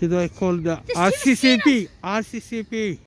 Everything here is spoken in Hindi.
Should I call the RCCP? RCCP.